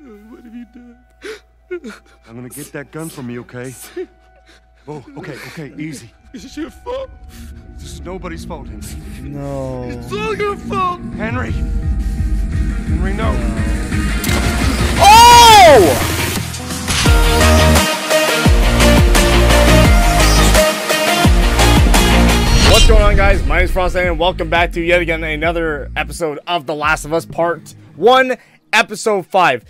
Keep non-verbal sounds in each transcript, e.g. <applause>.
What have you done? I'm gonna get that gun from you, okay? Oh, okay, okay, easy. It's your fault. This is nobody's fault, Henry. No. It's all your fault. Henry! Henry, no! Oh! What's going on, guys? My name is Frost, and welcome back to yet again another episode of The Last of Us Part 1, Episode 5.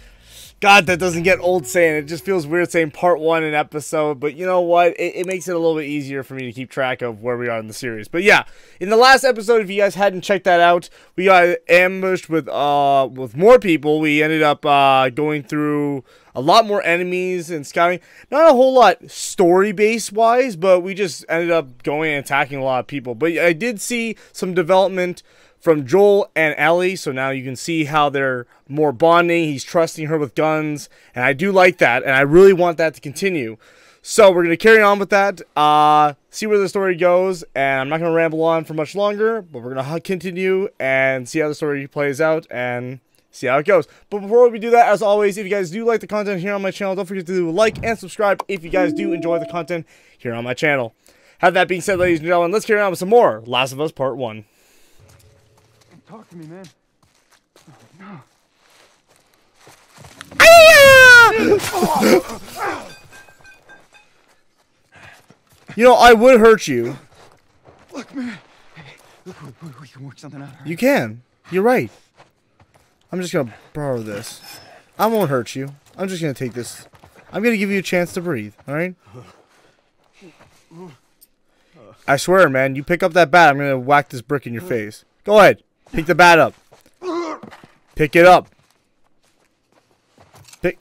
God, that doesn't get old saying it. just feels weird saying part one in episode, but you know what? It, it, makes it a little bit easier for me to keep track of where we are in the series. But yeah, in the last episode, if you guys hadn't checked that out, we got ambushed with uh with more people. We ended up uh going through a lot more enemies and scouting. Not a whole lot story base wise, but we just ended up going and attacking a lot of people. But I did see some development from Joel and Ellie. So now you can see how they're more bonding. He's trusting her with guns, and I do like that, and I really want that to continue. So we're gonna carry on with that. Uh, see where the story goes, and I'm not gonna ramble on for much longer, but we're gonna continue and see how the story plays out and see how it goes. But before we do that, as always, if you guys do like the content here on my channel, don't forget to like and subscribe if you guys do enjoy the content here on my channel. Have that being said, ladies and gentlemen, let's carry on with some more Last of Us Part 1. Talk to me, man. No. You know, I would hurt you. Look, man. Look, we, we, we can work something out. You can. You're right. I'm just gonna borrow this. I won't hurt you. I'm just gonna take this. I'm gonna give you a chance to breathe. All right. I swear, man. You pick up that bat, I'm gonna whack this brick in your face. Go ahead. Pick the bat up. Pick it up. Pick.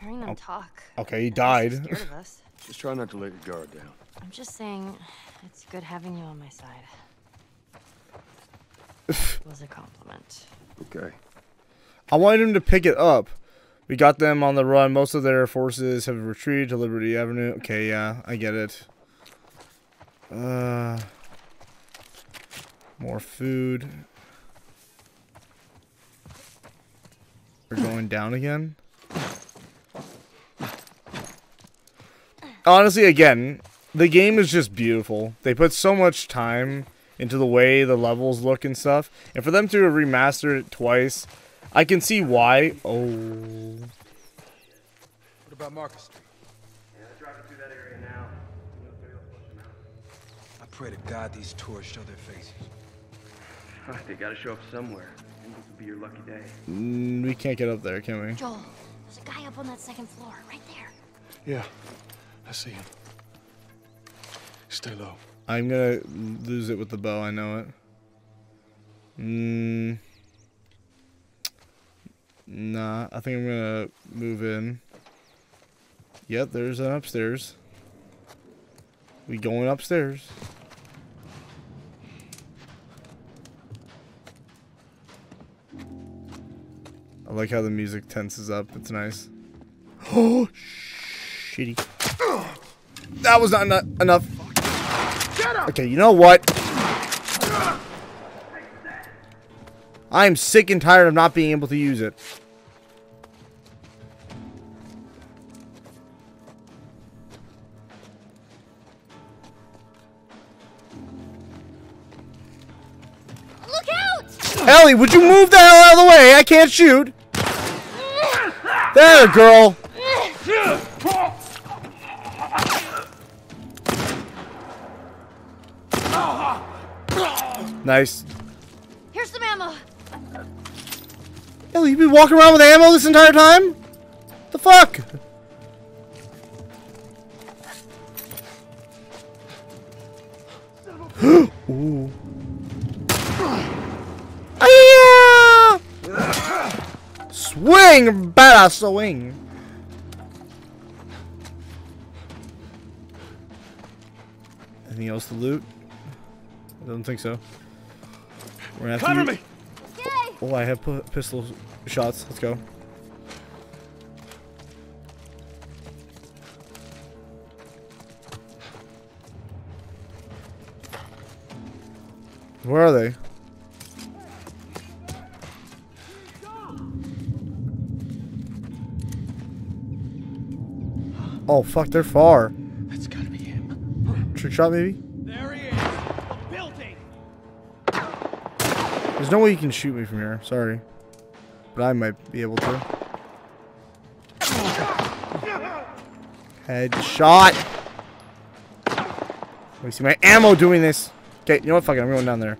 Hearing them talk. Okay, he died. scared of us. <laughs> Just try not to let your guard down. I'm just saying, it's good having you on my side. <laughs> it was a compliment. Okay. I wanted him to pick it up. We got them on the run. Most of their forces have retreated to Liberty Avenue. Okay, yeah, I get it. Uh, more food. We're going down again. Honestly, again, the game is just beautiful. They put so much time into the way the levels look and stuff. And for them to remaster it twice, I can see why. Oh. What about Marcus Street? I pray to God these tours show their faces. They gotta show up somewhere. This will be your lucky day. Mm, we can't get up there, can we? Joel, there's a guy up on that second floor, right there. Yeah, I see him. Stay low. I'm gonna lose it with the bow, I know it. Mm. Nah, I think I'm gonna move in. Yep, there's an upstairs. We going upstairs. I like how the music tenses up. It's nice. Oh, <gasps> shitty. That was not eno- enough. Okay, you know what? I'm sick and tired of not being able to use it. Look out! Ellie, would you move the hell out of the way? I can't shoot. There, girl. Nice. Here's some ammo. Ellie, you've been walking around with ammo this entire time? The fuck? Swing. Anything else to loot? I don't think so. We're gonna have Cover to me! Oh, I have pistol shots. Let's go. Where are they? Oh fuck, they're far. That's gotta be him. Trick shot maybe? There he is. Building. There's no way you can shoot me from here. Sorry. But I might be able to. Headshot. Let me see my ammo doing this. Okay, you know what? Fuck it. I'm going down there.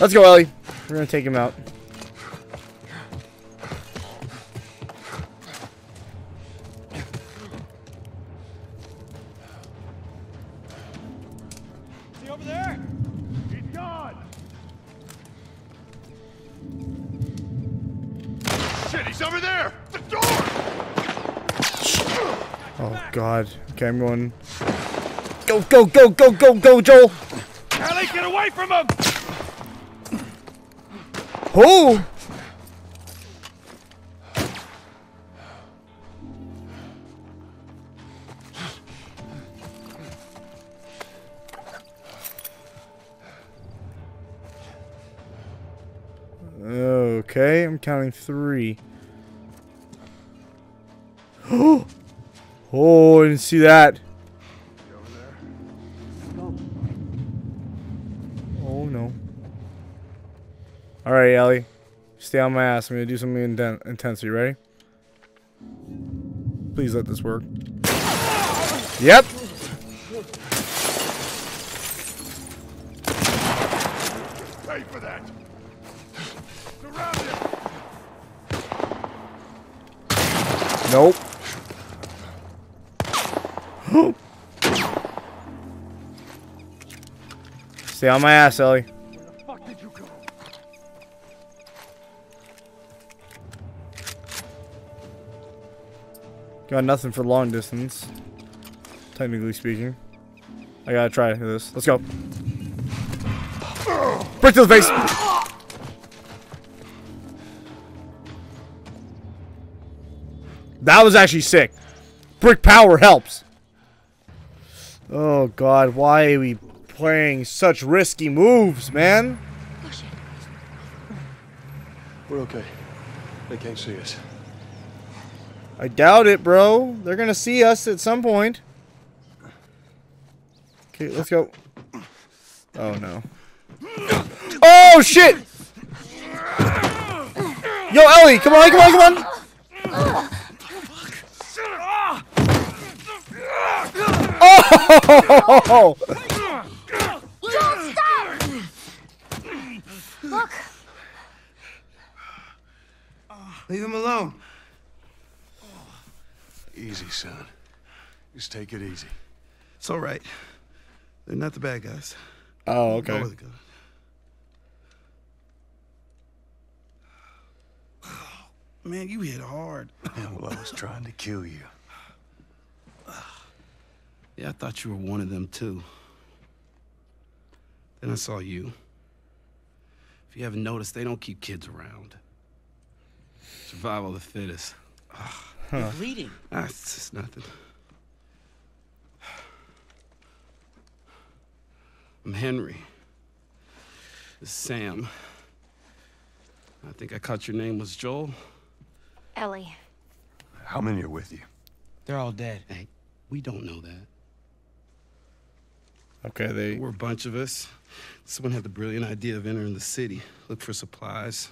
Let's go, Ellie. We're gonna take him out. Okay, I'm going. Go, go, go, go, go, go, Joel. Ellie, get away from him! Oh. Okay, I'm counting three. <gasps> oh, Didn't see that. Oh no. Alright, Ellie. Stay on my ass. I'm gonna do something inten- intense. You ready? Please let this work. Yep. Pay for that! Surround him! Nope. Stay on my ass, Ellie. Got nothing for long distance. Technically speaking. I gotta try this. Let's go. Brick to the face! That was actually sick. Brick power helps. Oh god, why are we playing such risky moves, man? We're okay. They can't see us. I doubt it, bro. They're gonna see us at some point. Okay, let's go. Oh no. Oh shit! Yo, Ellie, come on, come on, come on! Oh! <laughs> Don't stop! Look, Leave him alone. Easy, son. Just take it easy. It's all right. They're not the bad guys. Oh, Go okay. with the gun. <sighs> Man, you hit hard. Yeah, well, I was trying to kill you. Yeah, I thought you were one of them too. Then I saw you. If you haven't noticed, they don't keep kids around. Survival of the fittest. You're bleeding. Ah, it's just nothing. I'm Henry. This is Sam. I think I caught your name was Joel. Ellie. How many are with you? They're all dead. Hey, we don't know that. Okay, they. We're a bunch of us. Someone had the brilliant idea of entering the city, look for supplies.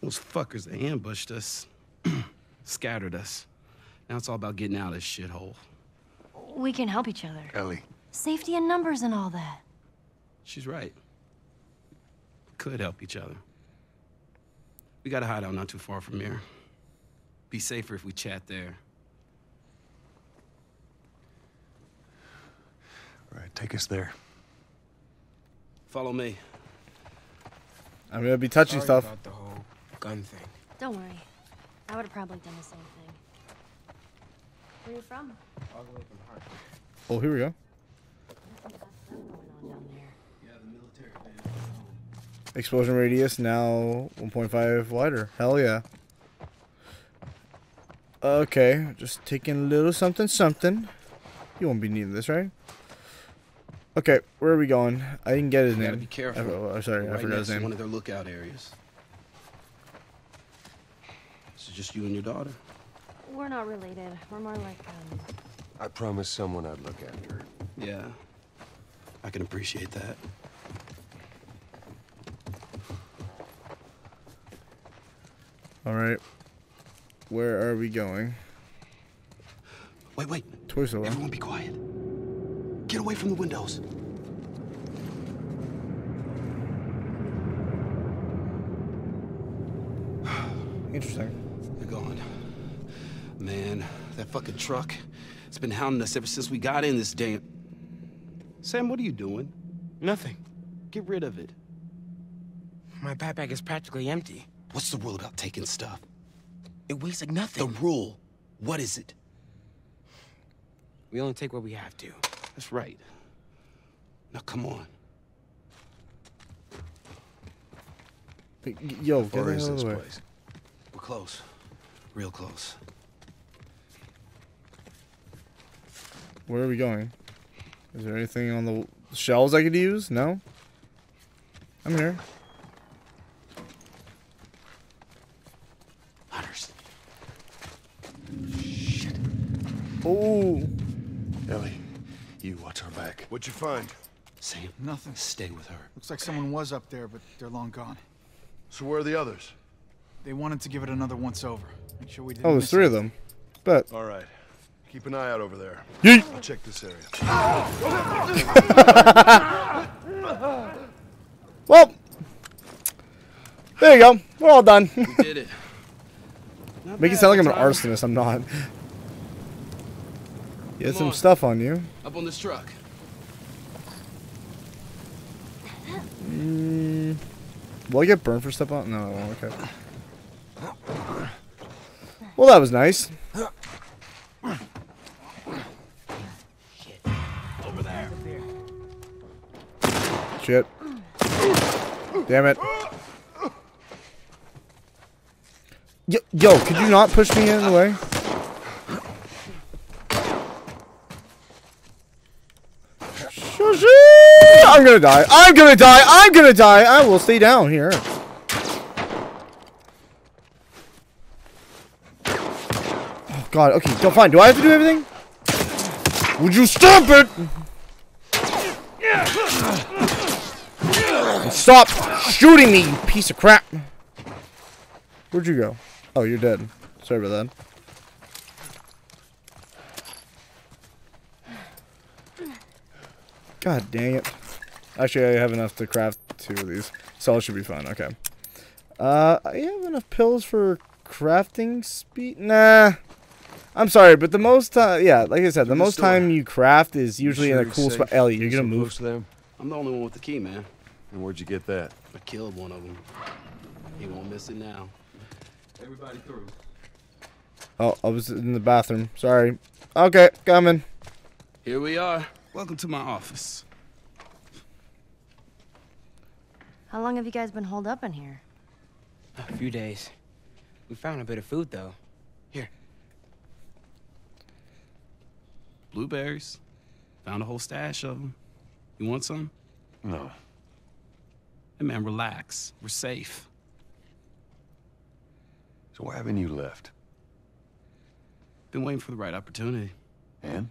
Those fuckers, they ambushed us, <clears throat> scattered us. Now it's all about getting out of this shithole. We can help each other. Ellie. Safety in numbers and all that. She's right. We Could help each other. We got a hideout not too far from here. Be safer if we chat there. All right, take us there. Follow me. I'm gonna be touching Sorry stuff. about the whole gun thing. Don't worry. I would have probably done the same thing. Where are you from? All the way from Hart. Oh, here we go. Going on down there. Explosion radius now 1.5 wider. Hell yeah. Okay, just taking a little something something. You won't be needing this, right? Okay, where are we going? I didn't get his You name. gotta be careful. I, oh, sorry, We're I right forgot next his to one of their lookout areas. This is just you and your daughter. We're not related. We're more like um, I promised someone I'd look after her. Yeah. I can appreciate that. All right. Where are we going? Wait, wait. Toy store. Everyone be quiet. Get away from the windows. <sighs> Interesting. They're gone. Man, that fucking truck. It's been hounding us ever since we got in this damn. Sam, what are you doing? Nothing. Get rid of it. My backpack is practically empty. What's the rule about taking stuff? It weighs like nothing. The rule. What is it? We only take what we have to. That's right. Now come on. Yo, get Where is this way. place? We're close. Real close. Where are we going? Is there anything on the shelves I could use? No? I'm here. Hunters. Shit. Oh, Ellie, you watch our back. What'd you find? Sam, Nothing. stay with her. Looks like someone was up there, but they're long gone. So where are the others? They wanted to give it another once over. Make sure we didn't oh, there's miss three of them. Bet. All right. Keep an eye out over there. Yeet. I'll check this area. <laughs> Well, there you go. We're all done. We did it. Not <laughs> Make it sound like I'm an arsonist. I'm not. You had Come some on. stuff on you. Up on this truck. Mm, will I get burned for stuff on? No, I won't. Okay. Well, that was nice. Shit. Over there. Shit. Damn it. Yo, yo, could you not push me in the way? I'm gonna die. I'm gonna die. I'm gonna die. I will stay down here. Oh God. Okay. Go fine. Do I have to do everything? Would you stop it? Stop shooting me, you piece of crap. Where'd you go? Oh, you're dead. Sorry about that. God dang it. Actually, I have enough to craft two of these, so it should be fine. Okay. Uh, I have enough pills for crafting speed. Nah. I'm sorry, but the most, uh, yeah, like I said, the the most store. time you craft is usually sure in a cool spot. Ellie, you're So gonna move. to them? I'm the only one with the key, man. And where'd you get that? I killed one of them. He won't miss it now. Everybody through. Oh, I was in the bathroom. Sorry. Okay, coming. Here we are. Welcome to my office. How long have you guys been holed up in here? A few days. We found a bit of food, though. Here. Blueberries. Found a whole stash of them. You want some? No. Hey, man, relax. We're safe. So why haven't you left? Been waiting for the right opportunity. And?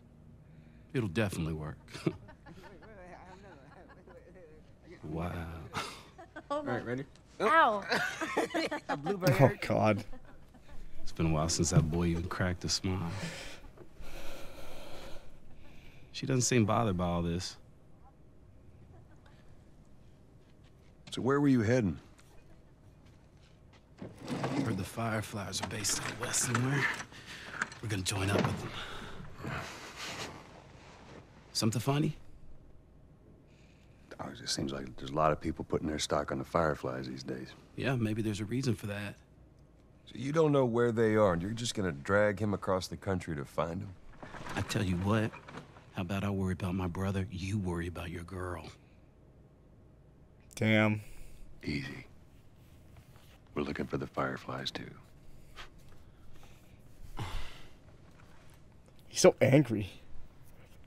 It'll definitely work. <laughs> wow. <laughs> <laughs> All right, ready? Ow! A blueberry. Oh God. It's been a while since that boy even cracked a smile. She doesn't seem bothered by all this. So where were you heading? Heard the Fireflies are based out west somewhere. We're gonna join up with them. Something funny? Oh, it just seems like there's a lot of people putting their stock on the Fireflies these days. Yeah, maybe there's a reason for that. So you don't know where they are, and you're just gonna drag him across the country to find them? I tell you what, how about I worry about my brother, you worry about your girl. Damn. Easy. We're looking for the Fireflies, too. He's so angry.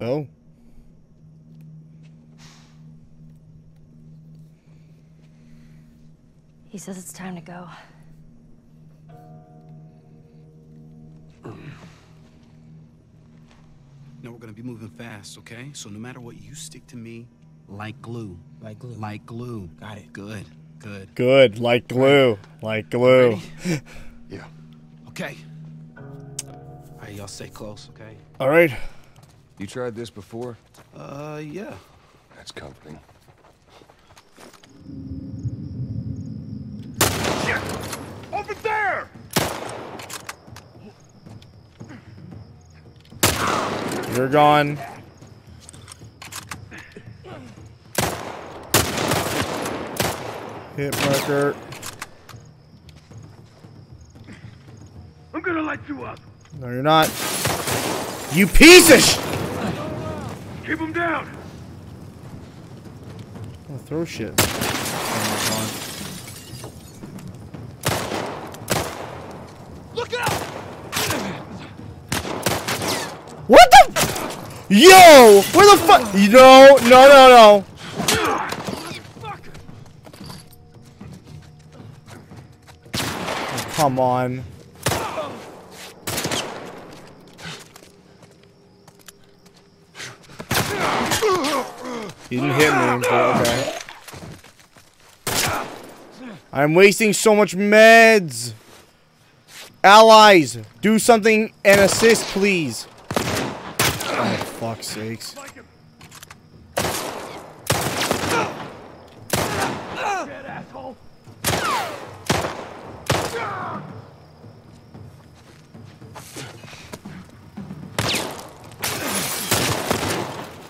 Oh. He says it's time to go. No, we're gonna be moving fast, okay? So no matter what, you stick to me like glue. Like glue. Like glue. Got it. Good, good. Good. Like glue. Like glue. <laughs> Yeah. Okay. All right, y'all stay close, okay? All right. You tried this before? Uh, yeah. That's comforting. Over there! You're gone. Hit marker. I'm gonna light you up. No, you're not. You piece of sh- Keep him down. Oh, throw shit. Look out! What the? Yo! Where the fuck? No, no, no, no. Oh, come on. He didn't hit me, but okay. I'm wasting so much meds. Allies, do something and assist, please. Oh, fuck's sakes.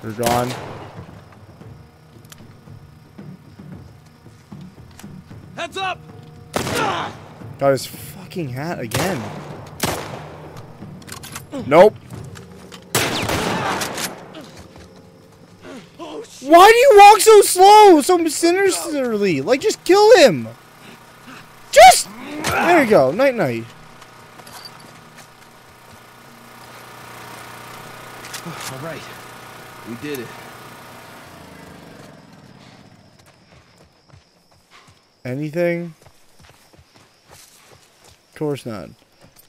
You're gone. Got his fucking hat again. Nope. Why do you walk so slow, so sinisterly? Like, just kill him. Just. There you go. Night night. <sighs> All right. We did it. Anything? Of course not.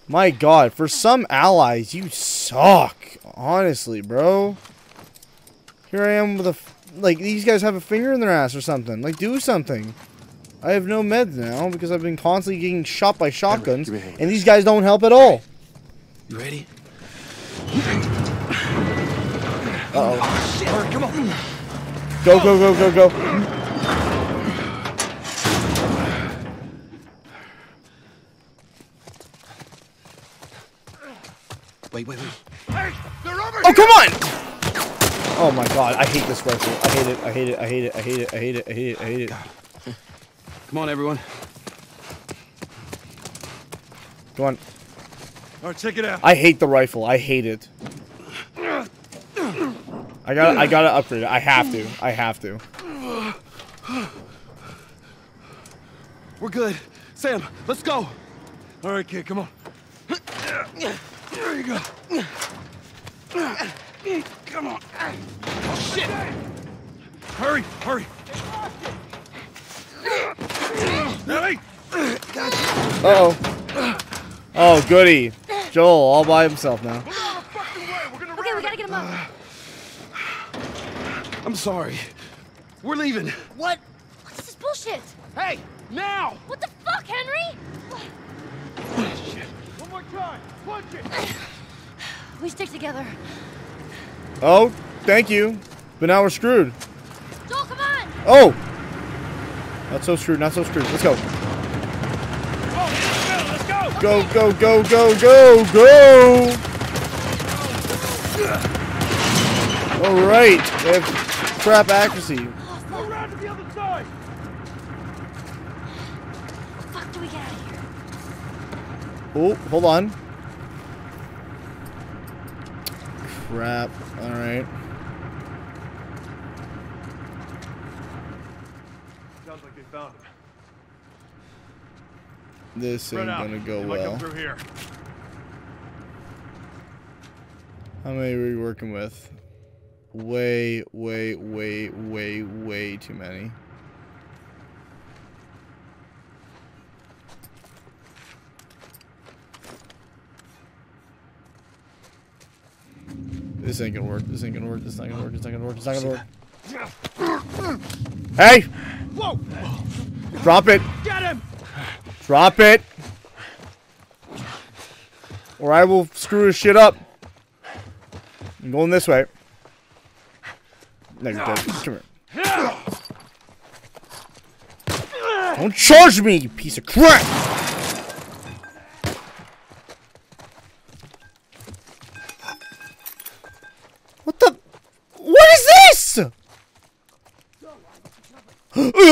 My god, for some allies, you suck. Honestly, bro. Here I am with a... f- Like, these guys have a finger in their ass or something. Like, do something. I have no meds now because I've been constantly getting shot by shotguns. give me a hand. And these guys don't help at all. You ready? Uh-oh. Oh, come on. Go, go, go, go, go. Wait, wait, wait. Hey, they're over Oh, come on! Oh my god, I hate this rifle. I hate it, I hate it, I hate it, I hate it, I hate it, I hate it, I hate it. Come on, everyone. Go on. All right, check it out. I hate the rifle. I hate it. I gotta, I gotta upgrade it. I have to. I have to. We're good. Sam, let's go. All right, kid, come on. There you go. Come on. Oh, shit! Hurry, hurry. Ellie! Uh oh. Oh, goody. Joel all by himself now. Okay, we gotta get him up. I'm sorry. We're leaving. What? What's this bullshit? Hey, now! What the fuck? We stick together. Oh, thank you. But now we're screwed. Joel, come on! Oh! Not so screwed, not so screwed. Let's go. Go, go! Go, go, go, go, go, go! Alright, crap accuracy. Oh, hold on. Crap. Alright. Sounds like they found him. This ain't gonna go well. here. How many are we working with? Way, way, way, way, way too many. This ain't gonna work. This ain't gonna work. This ain't gonna work. This ain't gonna work. This ain't gonna work. Hey! Whoa! Drop it! Get him! Drop it! Or I will screw his shit up. I'm going this way. No, you're dead. Come here. Don't charge me, you piece of crap! <gasps> nope. <gasps>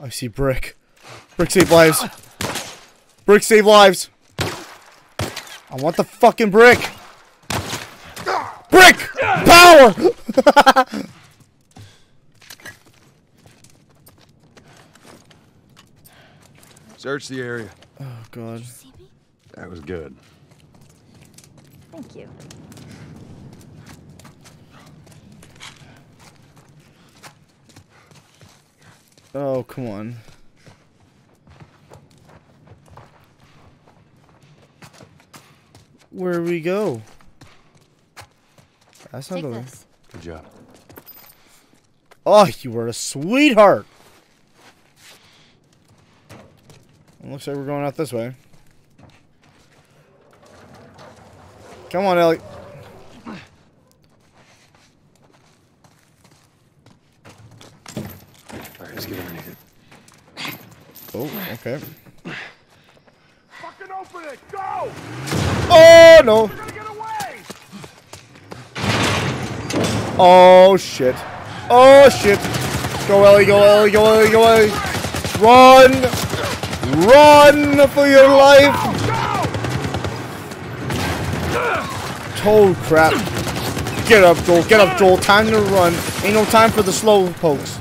I see brick. Brick save lives. Brick save lives. I want the fucking brick. Brick! Power! <laughs> Search the area. oh god. See me? That was good. Thank you. Oh, come on. Where we go? That's not Take the way. this. Good job. Oh, you were a sweetheart. It looks like we're going out this way. Come on, Ellie. All right, let's get underneath it. Oh, okay. Fucking open it! Go! Oh, no. We're gonna get away! Oh, shit. Oh, shit. Go, Ellie, go, Ellie, go, Ellie, go, Ellie. Run! Run for your life! Oh, crap. Get up, Joel. Get up, Joel. Time to run. Ain't no time for the slow pokes.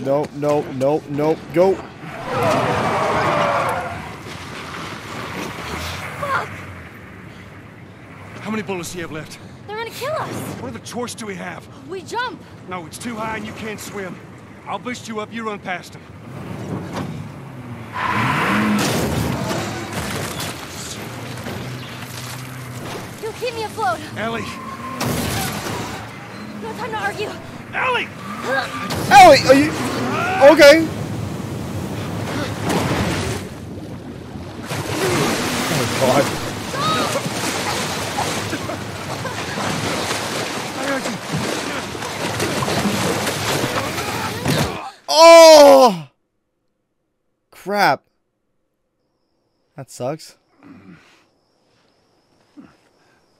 No, no, no, no. Go. Fuck. How many bullets do you have left? They're gonna kill us. What other choice do we have? We jump. No, it's too high and you can't swim. I'll boost you up, you run past them. Keep me afloat. Ellie! No time to argue. Ellie! Ellie, are you... Okay. Oh, God. <laughs> Oh! Crap. That sucks.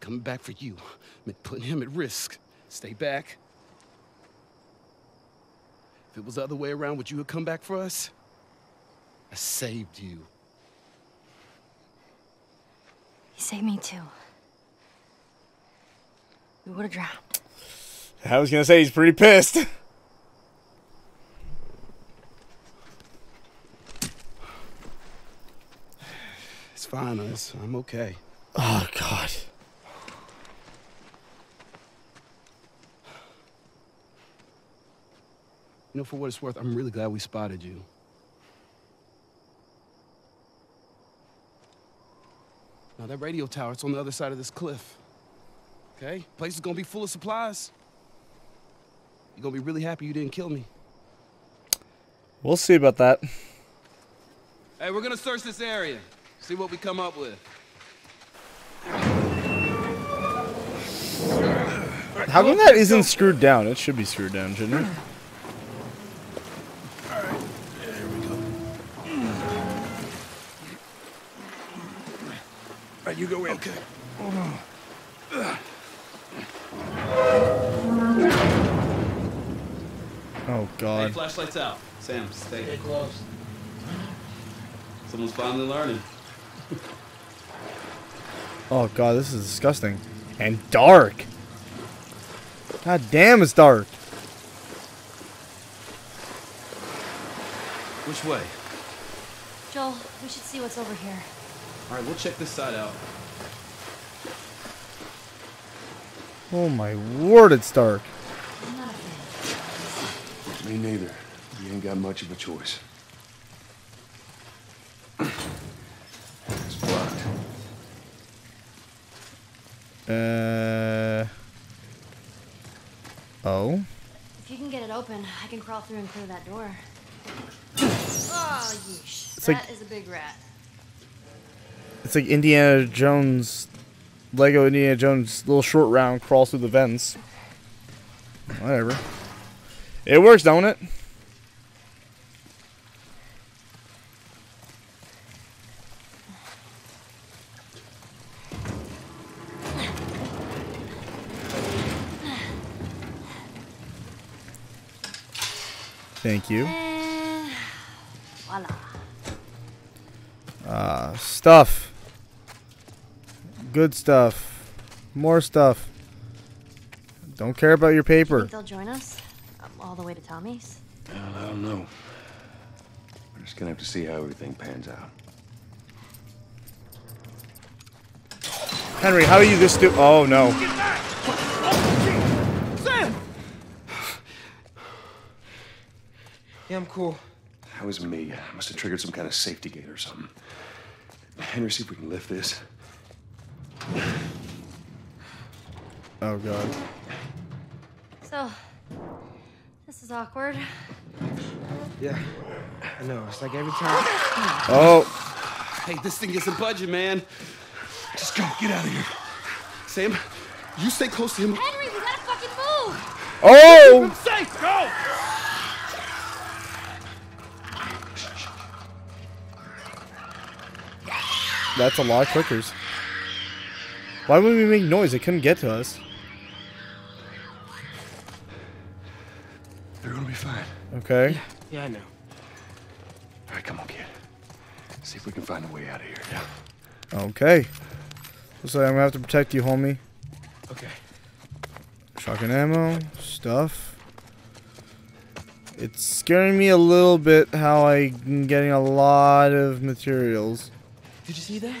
But coming back for you meant putting him at risk. Stay back. If it was the other way around, would you have come back for us? I saved you. You saved me too. we would have drowned. I was gonna say he's pretty pissed. It's fine, Liz. I'm okay. Oh God. You know, for what it's worth, I'm really glad we spotted you. Now, that radio tower, it's on the other side of this cliff. Okay? Place is gonna be full of supplies. You're gonna be really happy you didn't kill me. We'll see about that. Hey, we're gonna search this area. See what we come up with. How come that isn't screwed down? It should be screwed down, shouldn't it? You go in. Okay. Oh Hey, God. flashlights out. Sam, stay. Get close. Someone's finally learning. Oh God, this is disgusting. And dark. God damn, it's dark. Which way? Joel, we should see what's over here. All right, we'll check this side out. Oh my word, it's dark. I'm not a fan. Me neither. You ain't got much of a choice. It's blocked. Uh. Oh. If you can get it open, I can crawl through and clear that door. Oh, yeesh. It's That like- is a big rat. It's like Indiana Jones, Lego Indiana Jones little Short Round crawls through the vents. Whatever. It works, don't it? Thank you. And voila. Uh, stuff. Good stuff. More stuff. Don't care about your paper. Think they'll join us? Um, all the way to Tommy's? Well, I don't know. We're just gonna have to see how everything pans out. Henry, how are you this stu- Oh no. <sighs> Yeah, I'm cool. That was me. I must have triggered some kind of safety gate or something. Henry, see if we can lift this. Oh god. So, this is awkward. Yeah. I know. It's like every time. Oh, Hey, this thing isn't budging, man. Just go. Get out of here. Sam, you stay close to him. Henry, we gotta fucking move! oh! Safe, go! That's a lot of clickers. Why would we make noise? They couldn't get to us. They're gonna be fine. Okay. Yeah, I know. All right, come on, kid. See if we can find a way out of here. Yeah. Okay. Looks like I'm gonna have to protect you, homie. Okay. Shotgun ammo, stuff. It's scaring me a little bit how I'm getting a lot of materials. Did you see that?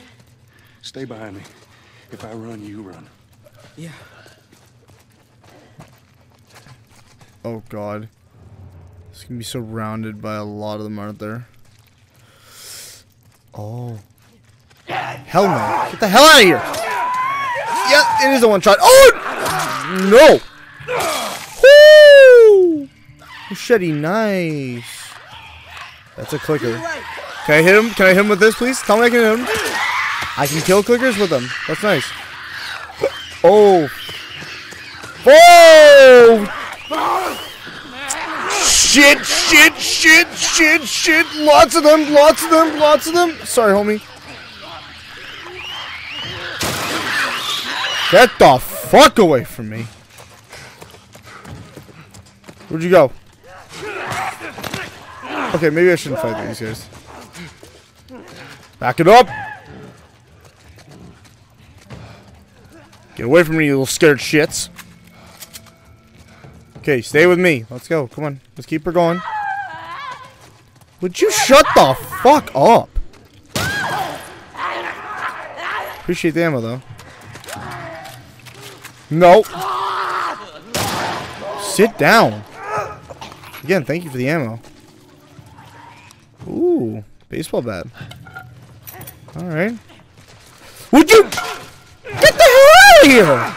Stay behind me. If I run, you run. Yeah. Oh god. It's gonna be surrounded by a lot of them, aren't there? Oh. Hell no. Get the hell out of here! Yeah, it is a one shot. Oh! No! Woo! Machete, nice. That's a clicker. Can I hit him? Can I hit him with this, please? Tell me I can hit him. I can kill clickers with them. That's nice. Oh. Oh! Shit, shit, shit, shit, shit. Lots of them, lots of them, lots of them. Sorry, homie. Get the fuck away from me. Where'd you go? Okay, maybe I shouldn't fight these guys. Back it up. Get away from me, you little scared shits. Okay, stay with me. Let's go. Come on. Let's keep her going. Would you shut the fuck up? Appreciate the ammo, though. Nope. Sit down. Again, thank you for the ammo. Ooh, baseball bat. Alright. Would you... Get the hell out of here!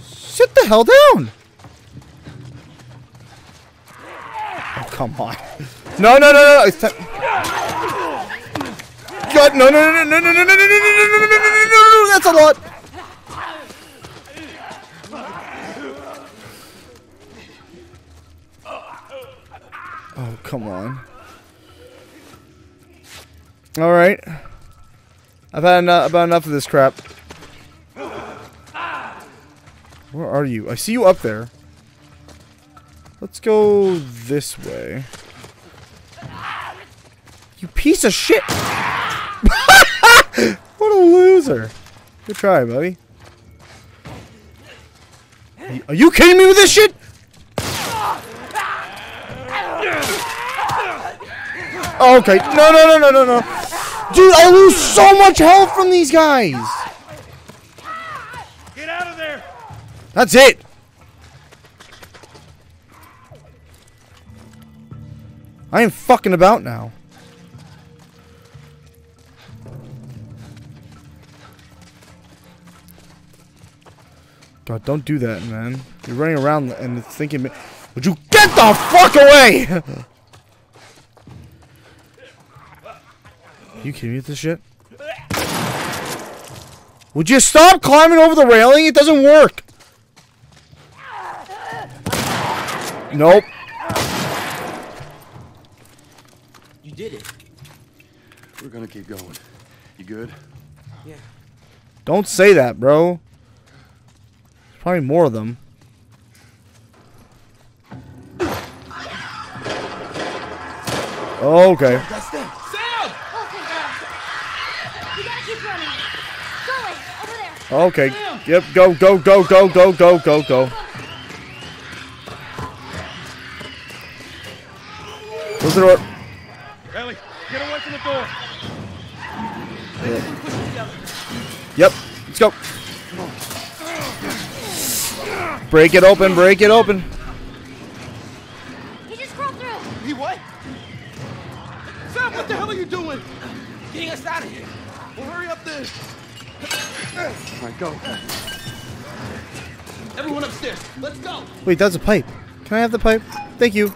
Sit the hell down! Oh, come on. No, no, no, no. It's time. God, no, no, no, no, no, no, no, no, no, no, no, no, no, no, no, no, that's a lot. Oh, come on. All right. I've had enough, about enough of this crap. Where are you? I see you up there. Let's go this way. You piece of shit! <laughs> what a loser. Good try, buddy. Are you kidding me with this shit? Okay, no, no, no, no, no, no. Dude, I lose so much health from these guys. Get out of there! That's it. I am fucking about now. God, don't do that, man. You're running around and thinking, would you get the fuck away? <laughs> you kidding me with this shit? Would you stop climbing over the railing? It doesn't work. Nope. You did it. We're gonna keep going. You good? Yeah. Don't say that, bro. There's probably more of them. Oh, okay. That's them. Okay. Yep. Go, go, go, go, go, go, go, go. Close the. Ellie, get away from the door. Yep. Let's go. Break it open. Break it open. He just crawled through. He what? Sam, what the hell are you doing? Getting us out of here. Well, hurry up then. All right, go. Everyone upstairs. Let's go. Wait, that's a pipe. Can I have the pipe? Thank you.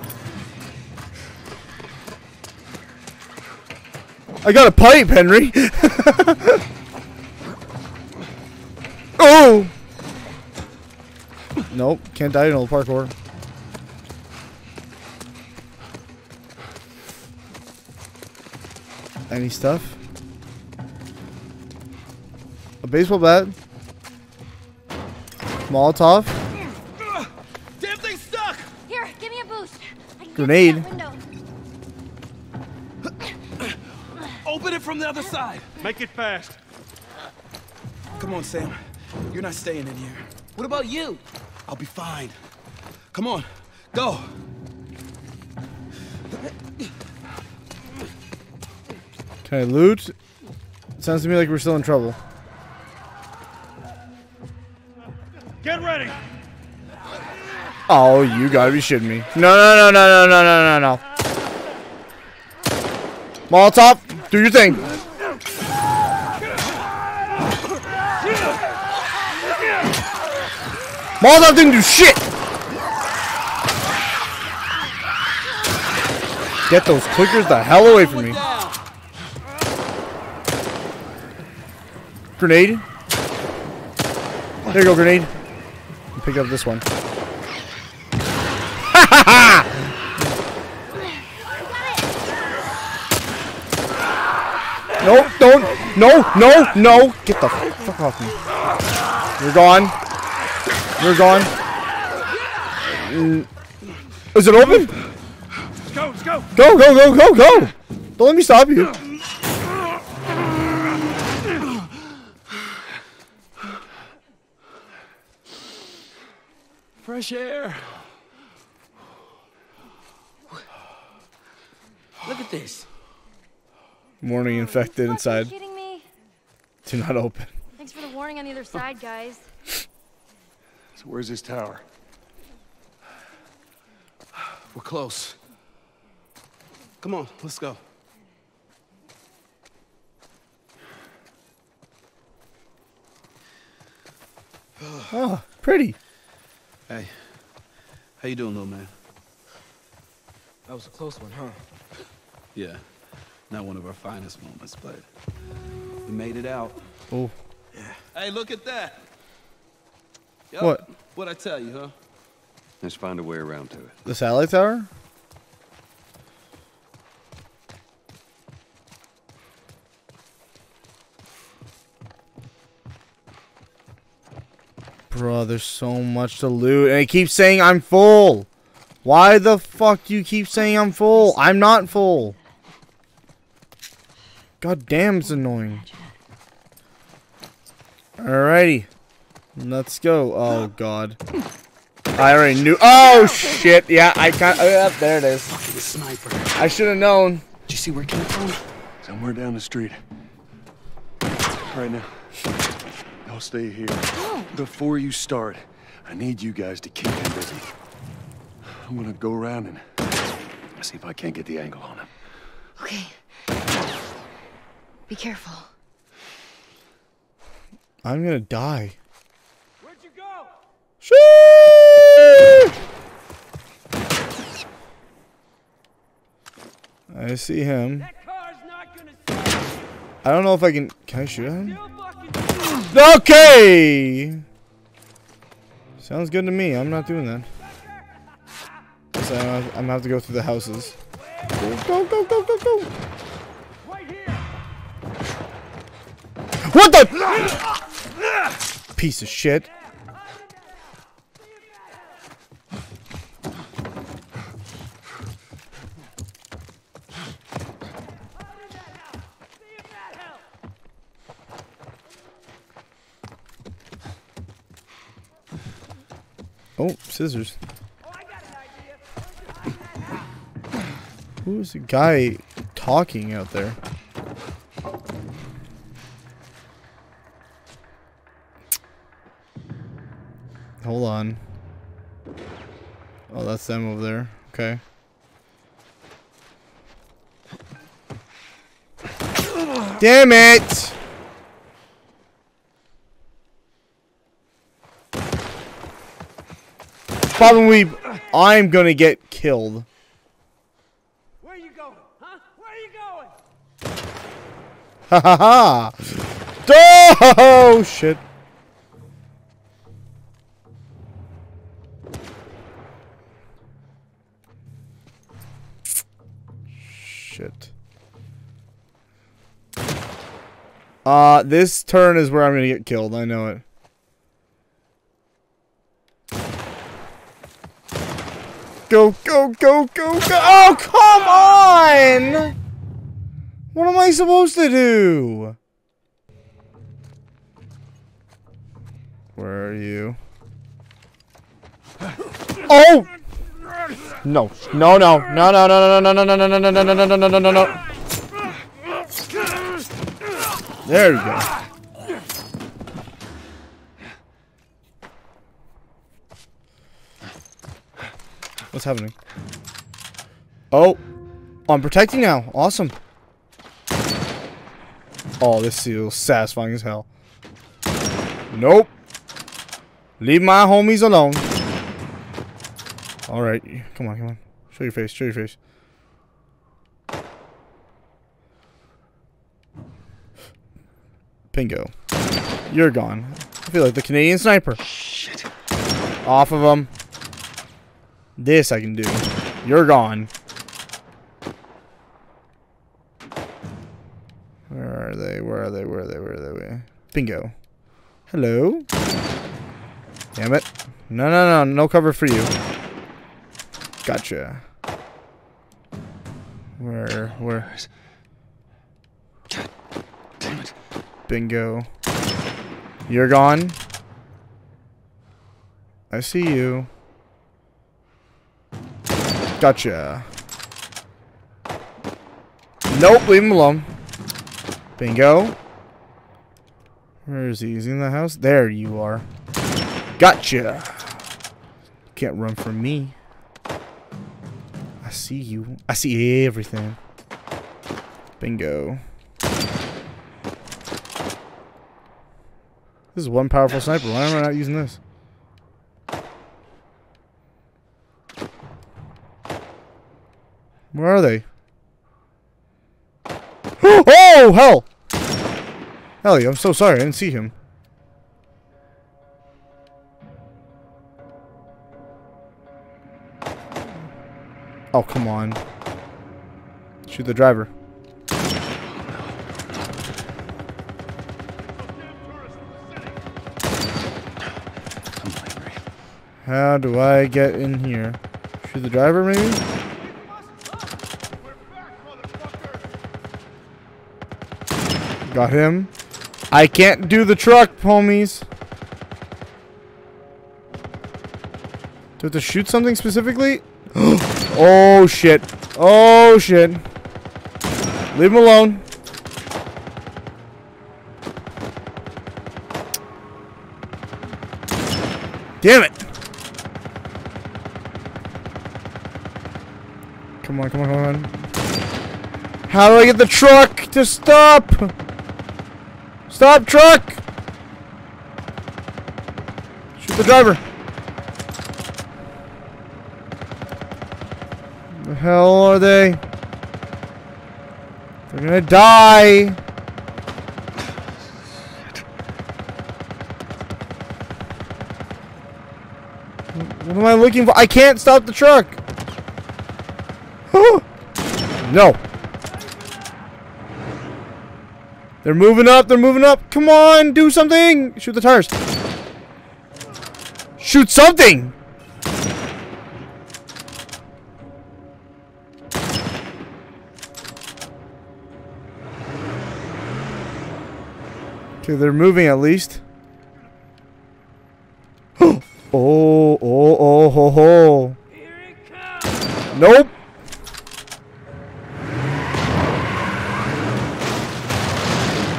I got a pipe, Henry. <laughs> oh! Nope, can't die in old parkour. Any stuff? A baseball bat? Molotov? Damn thing stuck. Here, give me a boost. Grenade. Get through that window. Open it from the other side. Make it fast. Come on, Sam. You're not staying in here. What about you? I'll be fine. Come on. Go. Can I loot? sounds to me like we're still in trouble. Get ready! Oh, you gotta be shitting me. No, no, no, no, no, no, no, no, no. Molotov, do your thing. Molotov didn't do shit. Get those clickers the hell away from me. Grenade. There you go, grenade. Pick up this one. <laughs> No, don't. No, no, no. Get the fuck off me. You're gone. You're gone. Is it open? Let's go, let's go! Go, go, go, go, go. Don't let me stop you. Fresh air. Look at this. Warning oh, infected Fucking inside. kidding me? Do not open. Thanks for the warning on the other side, guys. So where's this tower? We're close. Come on, let's go. Oh, pretty. Hey, how you doing, little man? That was a close one, huh? Yeah, not one of our finest moments, but we made it out. Oh, Yeah. Hey, look at that. Yup, What? What'd I tell you, huh? Let's find a way around to it. the satellite tower? Bro, there's so much to loot, and it keeps saying I'm full. Why the fuck do you keep saying I'm full? I'm not full. God damn, it's annoying. Alrighty. Let's go. Oh, God. I already knew. Oh, shit. Yeah, I can't. Oh, yeah, there it is. Sniper. I should have known. Did you see where it came from? Somewhere down the street. Right now. I'll stay here. Before you start, I need you guys to keep him busy. I'm gonna go around and see if I can't get the angle on him. Okay. Be careful. I'm gonna die. Where'd you go? Shoo! I see him. That car's not gonna stop. I don't know if I can. Can I shoot him? Okay. Sounds good to me. I'm not doing that. So I'm I'm gonna have to go through the houses. Go, go, go, go, go, go. What the? Piece of shit. Oh, scissors. Who's the guy talking out there? Hold on. Oh, that's them over there. Okay. Damn it! Probably, I'm gonna get killed. Where you going? Huh? Where are you going? Ha ha ha! Oh shit! Shit. Uh, this turn is where I'm gonna get killed. I know it. Go, go, go, go, go! Oh, come on! What am I supposed to do? Where are you? Oh! No, no, no, no, no, no, no, no, no, no, no, no, no, no, no, no, no, no, no. There we go. What's happening? Oh, I'm protecting now. Awesome. Oh, this feels satisfying as hell. Nope. Leave my homies alone. Alright, come on, come on. Show your face, show your face. Pingo. You're gone. I feel like the Canadian sniper. Shit. Off of him. This I can do. You're gone. Where are they? Where are they? Where are they? Where are they? Bingo. Hello? Damn it. No, no, no. No cover for you. Gotcha. Where? Where? Damn it. Bingo. You're gone. I see you. Gotcha. Nope, leave him alone. Bingo. Where is he? Is he in the house? There you are. Gotcha. Can't run from me. I see you. I see everything. Bingo. This is one powerful sniper. Why am I not using this? Where are they? <gasps> oh, hell! Ellie, I'm so sorry. I didn't see him. Oh, come on. Shoot the driver. How do I get in here? Shoot the driver, maybe? Got him. I can't do the truck, homies. Do I have to shoot something specifically? <gasps> oh, shit. Oh, shit. Leave him alone. Damn it. Come on, come on, come on. How do I get the truck to stop? Stop, truck! Shoot the driver. The hell are they? They're gonna die. What am I looking for? I can't stop the truck. <gasps> no. They're moving up. They're moving up. Come on, do something. Shoot the tires. Shoot something. Okay, they're moving at least.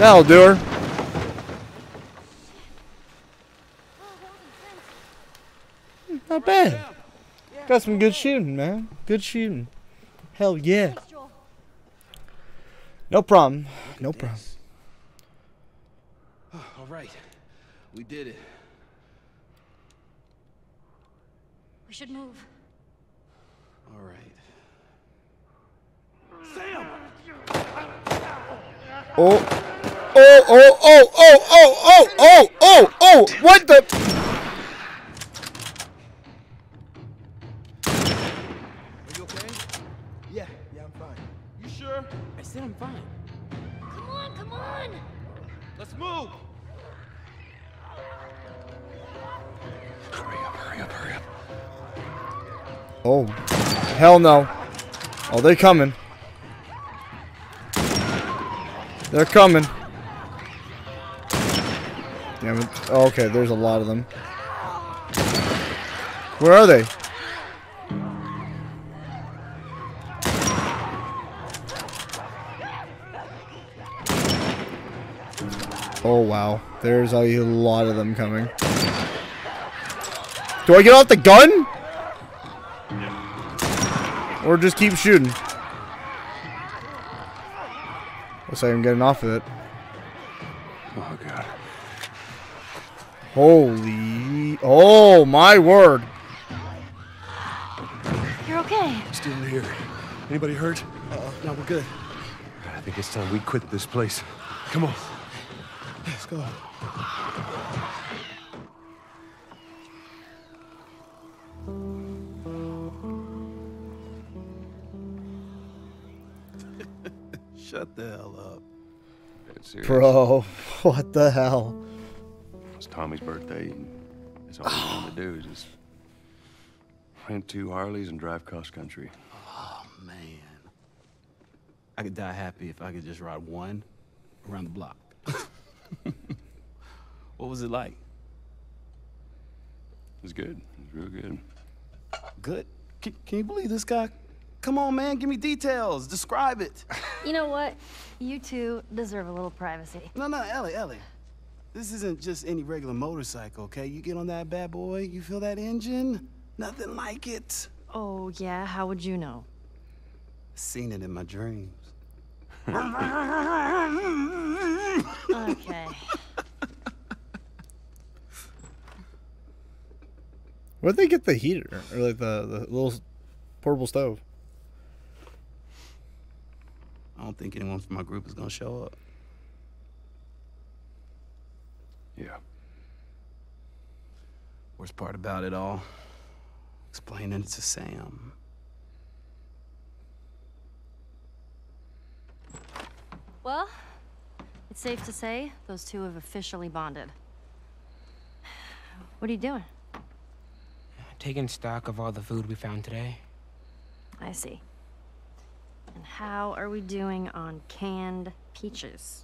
That'll do her. Not bad. Got some good shooting, man. Good shooting. Hell yeah. No problem. No problem. <sighs> All right. We did it. We should move. All right. Oh. Oh, oh, oh, oh, oh, oh, oh, oh, oh, what the? Are you okay? Yeah, yeah, I'm fine. You sure? I said I'm fine. Come on, come on! Let's move. Hurry up, hurry up, hurry up. Oh, hell no. Oh, they're coming. They're coming. Damn it. Oh, okay, there's a lot of them. Where are they? Oh, wow. There's a lot of them coming. Do I get off the gun? Or just keep shooting? Looks like I'm getting off of it. Oh, God. Holy. Oh, my word. You're okay. Still here. Anybody hurt? Uh, no, we're good. I think it's time we quit this place. Come on. Let's go. <laughs> Shut the hell up. Bro, <laughs> what the hell? It's Tommy's birthday. And it's all we want to do is just rent two Harleys and drive cross country. Oh, man. I could die happy if I could just ride one around the block. <laughs> what was it like? It was good. It was real good. Good. Can, can you believe this guy? Come on, man, give me details. Describe it. You know what? You two deserve a little privacy. No, no, Ellie, Ellie. This isn't just any regular motorcycle, okay? You get on that bad boy, you feel that engine? Nothing like it. Oh, yeah? How would you know? Seen it in my dreams. Okay. Where'd they get the heater or like the the little portable stove? I don't think anyone from my group is gonna show up. Yeah. Worst part about it all, explaining it to Sam. Well, it's safe to say those two have officially bonded. What are you doing? Taking stock of all the food we found today. I see. And how are we doing on canned peaches?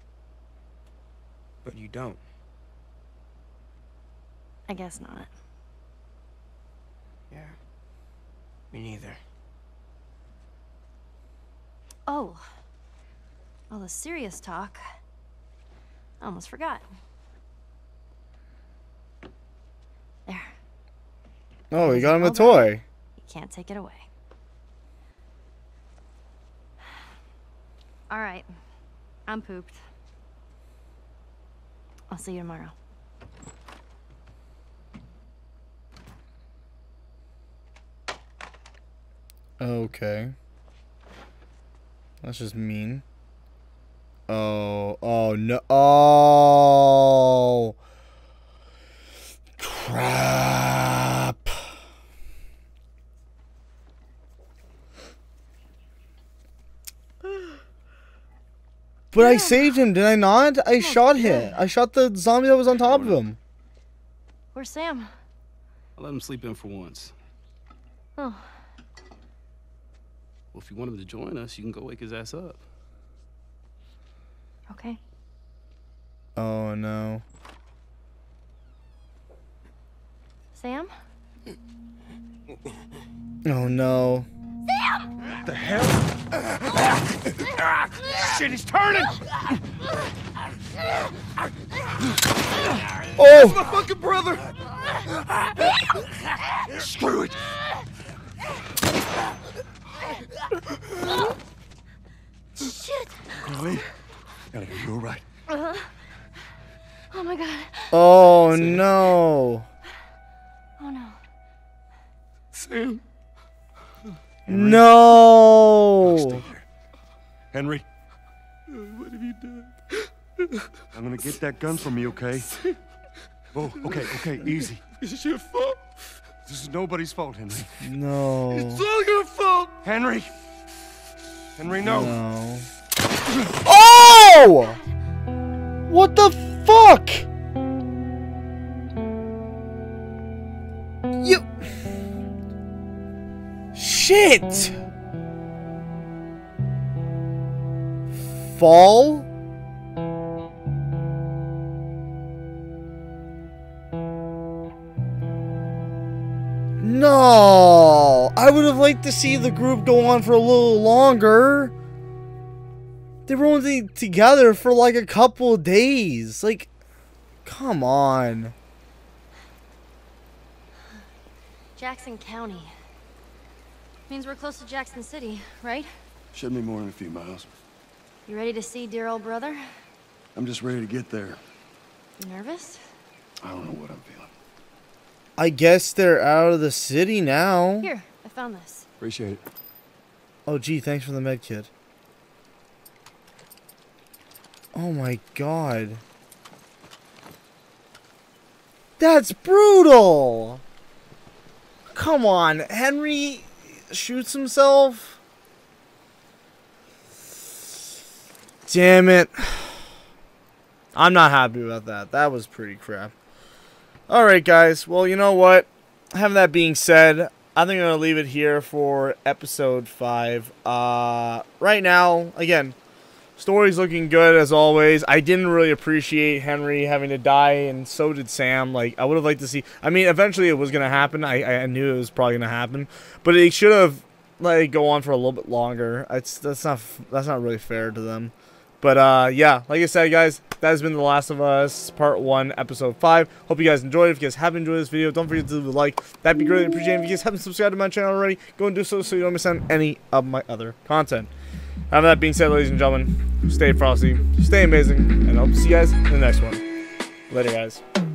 But you don't. I guess not. Yeah. Me neither. Oh. All the serious talk. I almost forgot. There. Oh, you got him a toy. You can't take it away. All right. I'm pooped. I'll see you tomorrow. Okay. That's just mean. Oh, oh no. Oh. Crap. But I saved him, did I not? I shot him. I shot the zombie that was on top of him. Where's Sam? I'll let him sleep in for once. Oh, Well, if you want him to join us, you can go wake his ass up. okay. Oh no. Sam? Oh no. <laughs> Shit, he's turning! Oh! My fucking brother! Screw it! Shit! Ellie, Ellie, are you alright? Uh-huh. Oh my god. Oh no. Oh no. Sam. No. Henry. I'm gonna get that gun from you, okay? Oh, okay, okay, easy. This is your fault. This is nobody's fault, Henry. No. It's all your fault. Henry! Henry, no! No. Oh! What the fuck? You. Shit! Fall? Would have liked to see the group go on for a little longer. They were only together for like a couple of days. Like, come on. Jackson County. Means we're close to Jackson City, right? Should be more than a few miles. You ready to see dear old brother? I'm just ready to get there. You nervous? I don't know what I'm feeling. I guess they're out of the city now. Here, I found this. Appreciate it. Oh, gee, thanks for the med kit. Oh my god. That's brutal! Come on, Henry shoots himself? Damn it. I'm not happy about that. That was pretty crap. Alright, guys. Well, you know what? Having that being said, I think I'm going to leave it here for episode 5. Uh, right now, again, story's looking good as always. I didn't really appreciate Henry having to die, and so did Sam. Like, I would have liked to see... I mean, eventually it was going to happen. I, I knew it was probably going to happen. But it should have it go on for a little bit longer. It's, that's, not, that's not really fair to them. But uh, yeah, like I said, guys, that has been The Last of Us Part 1, Episode 5. Hope you guys enjoyed. If you guys have enjoyed this video, don't forget to leave a like. That'd be greatly appreciated. If you guys haven't subscribed to my channel already, go and do so so you don't miss out on any of my other content. Having that being said, ladies and gentlemen, stay frosty, stay amazing, and I'll see you guys in the next one. Later, guys.